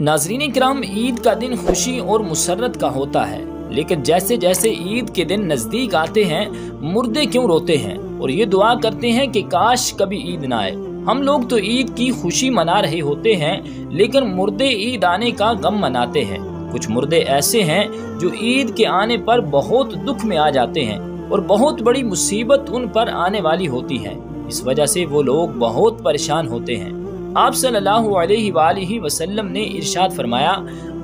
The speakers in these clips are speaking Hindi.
नाजरीन कराम, ईद का दिन खुशी और मुसरत का होता है। लेकिन जैसे जैसे ईद के दिन नज़दीक आते हैं, मुर्दे क्यों रोते हैं? और ये दुआ करते हैं कि काश कभी ईद ना आए। हम लोग तो ईद की खुशी मना रहे होते हैं, लेकिन मुर्दे ईद आने का गम मनाते हैं। कुछ मुर्दे ऐसे हैं जो ईद के आने पर बहुत दुख में आ जाते हैं और बहुत बड़ी मुसीबत उन पर आने वाली होती है। इस वजह से वो लोग बहुत परेशान होते हैं। आप सल्लल्लाहु अलैहि वसल्लम ने इरशाद फरमाया,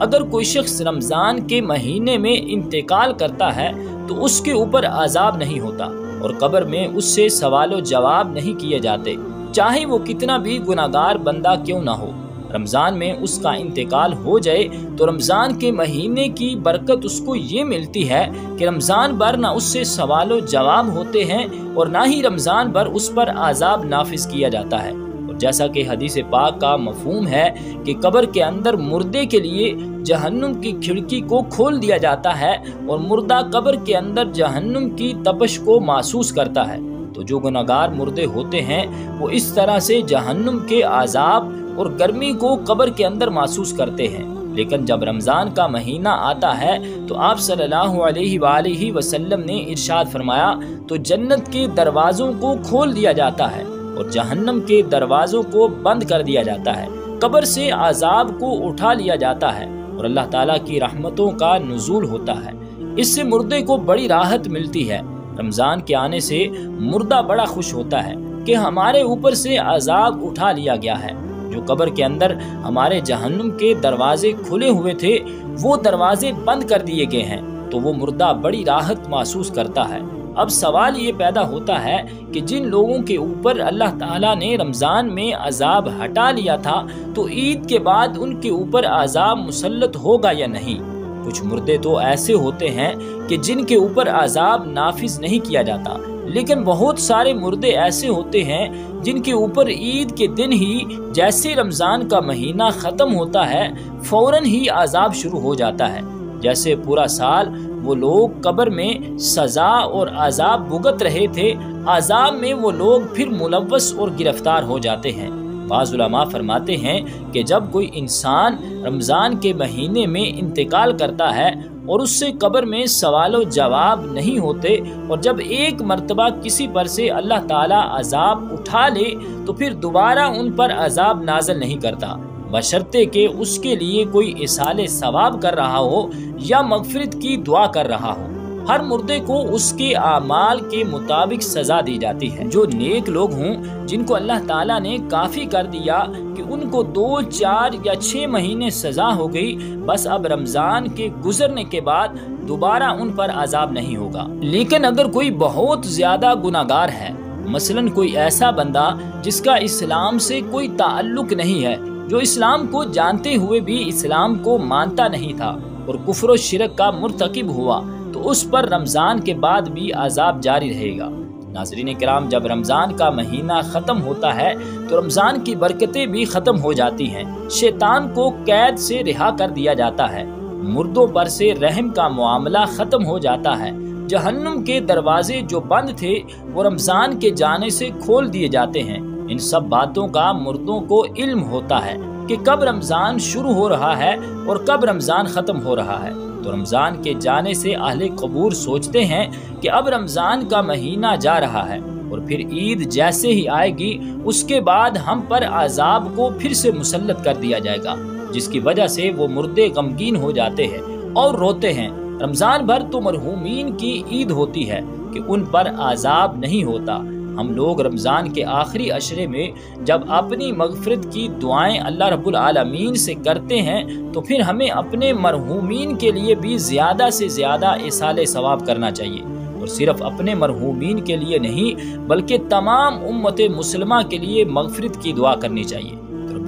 अगर कोई शख्स रमज़ान के महीने में इंतकाल करता है तो उसके ऊपर आज़ाब नहीं होता और कब्र में उससे सवाल जवाब नहीं किए जाते। चाहे वो कितना भी गुनागार बंदा क्यों ना हो, रमज़ान में उसका इंतकाल हो जाए तो रमज़ान के महीने की बरकत उसको ये मिलती है कि रमज़ान भर ना उससे सवाल जवाब होते हैं और ना ही रमज़ान भर उस पर आज़ाब नाफिज किया जाता है। जैसा कि हदीस पाक का मफहूम है कि कब्र के अंदर मुर्दे के लिए जहन्नुम की खिड़की को खोल दिया जाता है और मुर्दा कब्र के अंदर जहन्नुम की तपश को महसूस करता है। तो जो गुनागार मुर्दे होते हैं, वो इस तरह से जहन्नुम के आज़ाब और गर्मी को कब्र के अंदर महसूस करते हैं। लेकिन जब रमज़ान का महीना आता है तो आप सल्लल्लाहु अलैहि वसल्लम ने इरशाद फरमाया तो जन्नत के दरवाज़ों को खोल दिया जाता है। और जहन्नम के दरवाज़ों को बंद कर दिया जाता है। कब्र से आज़ाब को उठा लिया जाता है और अल्लाह ताला की रहमतों का नजूल होता है। इससे मुर्दे को बड़ी राहत मिलती है। रमज़ान के आने से मुर्दा बड़ा खुश होता है कि हमारे ऊपर से आज़ाब उठा लिया गया है। जो कब्र के अंदर हमारे जहन्नुम के दरवाजे खुले हुए थे, वो दरवाजे बंद कर दिए गए हैं तो वो मुर्दा बड़ी राहत महसूस करता है। अब सवाल ये पैदा होता है कि जिन लोगों के ऊपर अल्लाह ताला ने रमज़ान में अजाब हटा लिया था तो ईद के बाद उनके ऊपर अजाब मुसलत होगा या नहीं? कुछ मुर्दे तो ऐसे होते हैं कि जिनके ऊपर अजाब नाफिज नहीं किया जाता, लेकिन बहुत सारे मुर्दे ऐसे होते हैं जिनके ऊपर ईद के दिन ही जैसे रमज़ान का महीना ख़त्म होता है, फ़ौरन ही आज़ाब शुरू हो जाता है। जैसे पूरा साल वो लोग कब्र में सज़ा और आज़ाब भुगत रहे थे। आज़ाब में वो लोग फिर मुलवस और गिरफ़्तार हो जाते हैं। बाज़ुलमा फरमाते हैं कि जब कोई इंसान रमज़ान के महीने में इंतकाल करता है और उससे कब्र में सवाल जवाब नहीं होते और जब एक मरतबा किसी पर से अल्लाह ताला अजाब उठा ले तो फिर दोबारा उन पर अजाब नाजल नहीं करता। बशर्ते के उसके लिए कोई इसाले सवाब कर रहा हो या मगफरत की दुआ कर रहा हो। हर मुर्दे को उसके आमाल के मुताबिक सजा दी जाती है। जो नेक लोग हों, जिनको अल्लाह ताला ने काफ़ी कर दिया कि उनको दो, चार या छह महीने सजा हो गई, बस अब रमज़ान के गुजरने के बाद दोबारा उन पर आजाब नहीं होगा। लेकिन अगर कोई बहुत ज़्यादा गुनागार है, मसलन कोई ऐसा बंदा जिसका इस्लाम से कोई ताल्लुक नहीं है जो इस्लाम को जानते हुए भी इस्लाम को मानता नहीं था और कुफर शिरक का मुरतकब हुआ तो उस पर रमज़ान के बाद भी आज़ाब जारी रहेगा। नाजरीन कराम, जब रमज़ान का महीना ख़त्म होता है तो रमज़ान की बरकतें भी ख़त्म हो जाती हैं। शैतान को कैद से रिहा कर दिया जाता है। मुर्दों पर से रहम का मामला ख़त्म हो जाता है। जहन्नुम के दरवाजे जो बंद थे, वो रमज़ान के जाने से खोल दिए जाते हैं। इन सब बातों का मुर्दों को इल्म होता है कि कब रमज़ान शुरू हो रहा है और कब रमज़ान ख़त्म हो रहा है। तो रमज़ान के जाने से अहले कबूर सोचते हैं कि अब रमज़ान का महीना जा रहा है और फिर ईद जैसे ही आएगी, उसके बाद हम पर आजाब को फिर से मुसलत कर दिया जाएगा, जिसकी वजह से वो मुर्दे गमगीन हो जाते हैं और रोते हैं। रमज़ान भर तो मरहूमीन की ईद होती है कि उन पर आजाब नहीं होता। हम लोग रमज़ान के आखिरी अशरे में जब अपनी मगफरत की दुआएँ अल्लाह रब्बुल आलमीन से करते हैं तो फिर हमें अपने मरहूमीन के लिए भी ज़्यादा से ज़्यादा इसाल सवाब करना चाहिए। और सिर्फ़ अपने मरहूमीन के लिए नहीं, बल्कि तमाम उम्मत मुसलमा के लिए मगफरत की दुआ करनी चाहिए।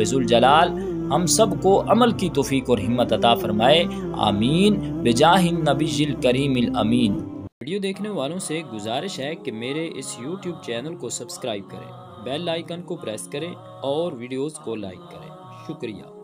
तो जलाल, हम सबको अमल की तोफ़ी और हिम्मत अता फरमाए। आमीन। बेजाहिन नबी करीम अमीन। वीडियो देखने वालों से गुजारिश है कि मेरे इस YouTube चैनल को सब्सक्राइब करें, बेल आइकन को प्रेस करें और वीडियोस को लाइक करें। शुक्रिया।